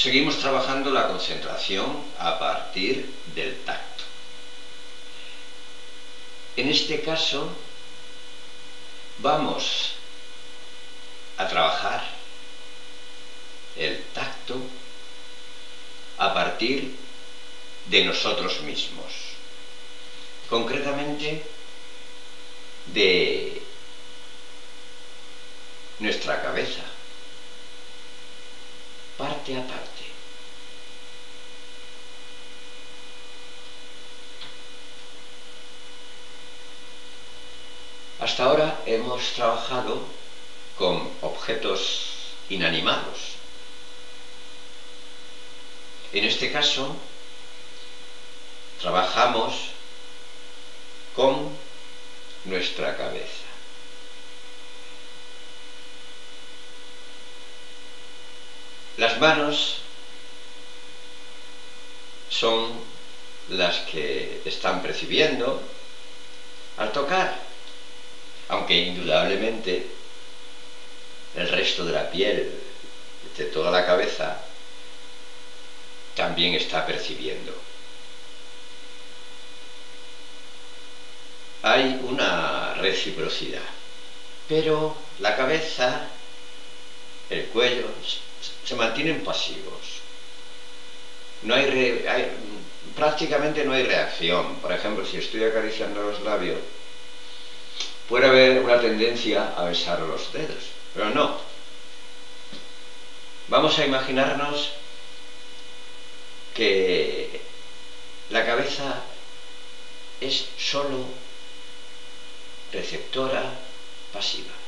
seguimos trabajando la concentración a partir del tacto. En este caso, vamos a trabajar el tacto a partir de nosotros mismos. Concretamente, de nuestra cabeza, parte a parte. Hasta ahora hemos trabajado con objetos inanimados. En este caso, trabajamos con nuestra cabeza. Las manos son las que están percibiendo al tocar, aunque indudablemente el resto de la piel, de toda la cabeza, también está percibiendo. Hay una reciprocidad, pero la cabeza, el cuello, se mantienen pasivos. No hay, prácticamente no hay reacción. Por ejemplo, si estoy acariciando los labios, puede haber una tendencia a besar los dedos, pero no. Vamos a imaginarnos que la cabeza es solo receptora pasiva.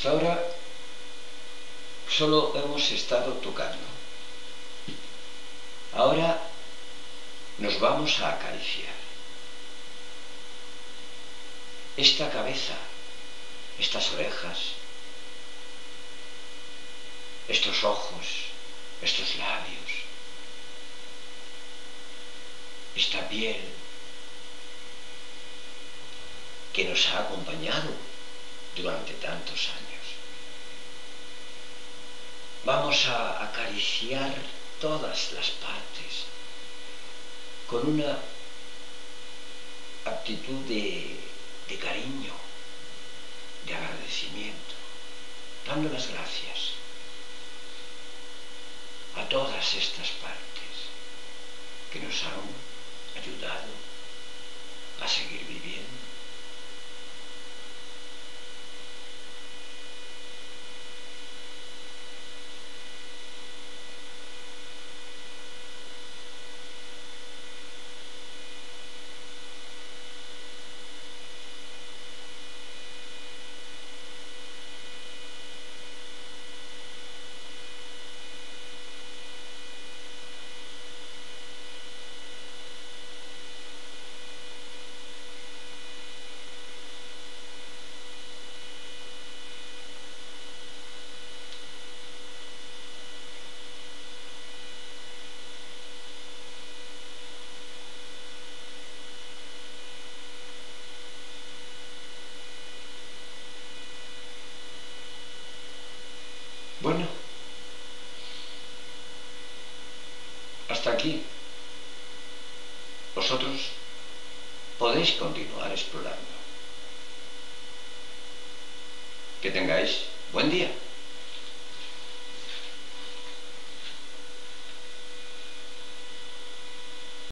Hasta ahora solo hemos estado tocando. Ahora nos vamos a acariciar. Esta cabeza, estas orejas, estos ojos, estos labios, esta piel que nos ha acompañado durante tantos años vamos a acariciar todas las partes con una actitud de, cariño, de agradecimiento, dando las gracias a todas estas partes que nos han ayudado a seguir viviendo. Bueno, hasta aquí. Vosotros podéis continuar explorando. Que tengáis buen día.